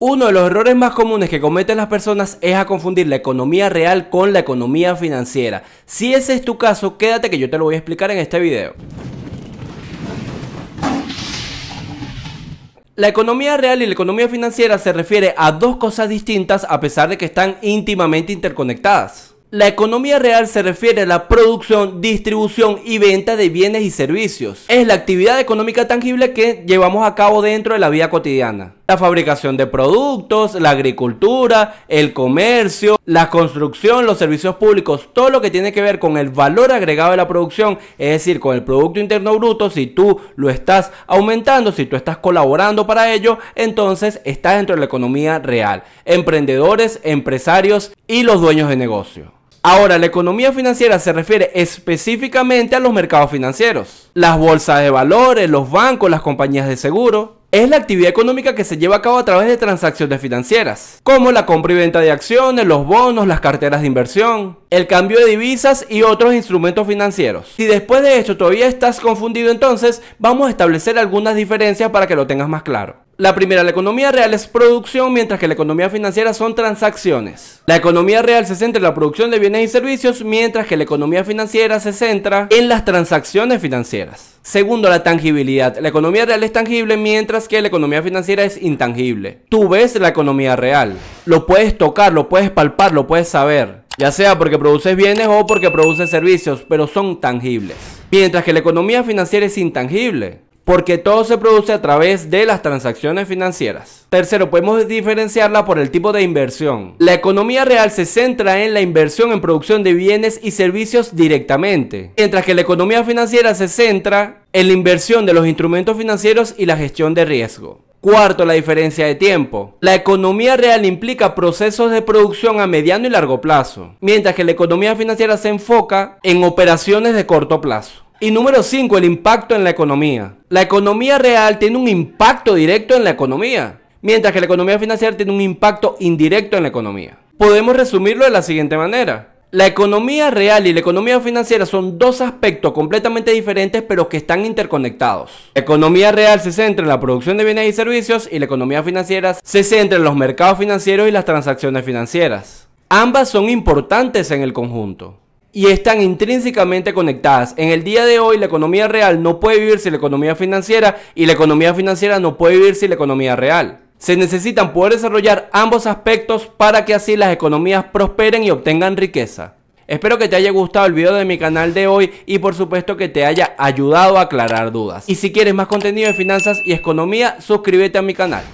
Uno de los errores más comunes que cometen las personas es a confundir la economía real con la economía financiera. Si ese es tu caso, quédate que yo te lo voy a explicar en este video. La economía real y la economía financiera se refiere a dos cosas distintas a pesar de que están íntimamente interconectadas. La economía real se refiere a la producción, distribución y venta de bienes y servicios. Es la actividad económica tangible que llevamos a cabo dentro de la vida cotidiana. La fabricación de productos, la agricultura, el comercio, la construcción, los servicios públicos, todo lo que tiene que ver con el valor agregado de la producción, es decir, con el Producto Interno Bruto, si tú lo estás aumentando, si tú estás colaborando para ello, entonces está dentro de la economía real. Emprendedores, empresarios y los dueños de negocio. Ahora, la economía financiera se refiere específicamente a los mercados financieros, las bolsas de valores, los bancos, las compañías de seguro. Es la actividad económica que se lleva a cabo a través de transacciones financieras, como la compra y venta de acciones, los bonos, las carteras de inversión, el cambio de divisas y otros instrumentos financieros. Si después de esto todavía estás confundido, entonces vamos a establecer algunas diferencias para que lo tengas más claro. La primera, la economía real es producción, mientras que la economía financiera son transacciones. La economía real se centra en la producción de bienes y servicios, mientras que la economía financiera se centra en las transacciones financieras. Segundo, la tangibilidad. La economía real es tangible, mientras que la economía financiera es intangible. Tú ves la economía real. Lo puedes tocar, lo puedes palpar, lo puedes saber. Ya sea porque produces bienes o porque produces servicios, pero son tangibles. Mientras que la economía financiera es intangible porque todo se produce a través de las transacciones financieras. Tercero, podemos diferenciarla por el tipo de inversión. La economía real se centra en la inversión en producción de bienes y servicios directamente, mientras que la economía financiera se centra en la inversión de los instrumentos financieros y la gestión de riesgo. Cuarto, la diferencia de tiempo. La economía real implica procesos de producción a mediano y largo plazo, mientras que la economía financiera se enfoca en operaciones de corto plazo. Y número 5, el impacto en la economía. La economía real tiene un impacto directo en la economía, mientras que la economía financiera tiene un impacto indirecto en la economía. Podemos resumirlo de la siguiente manera. La economía real y la economía financiera son dos aspectos completamente diferentes pero que están interconectados. La economía real se centra en la producción de bienes y servicios y la economía financiera se centra en los mercados financieros y las transacciones financieras. Ambas son importantes en el conjunto y están intrínsecamente conectadas. En el día de hoy la economía real no puede vivir sin la economía financiera y la economía financiera no puede vivir sin la economía real. Se necesitan poder desarrollar ambos aspectos para que así las economías prosperen y obtengan riqueza. Espero que te haya gustado el video de mi canal de hoy y por supuesto que te haya ayudado a aclarar dudas. Y si quieres más contenido de finanzas y economía, suscríbete a mi canal.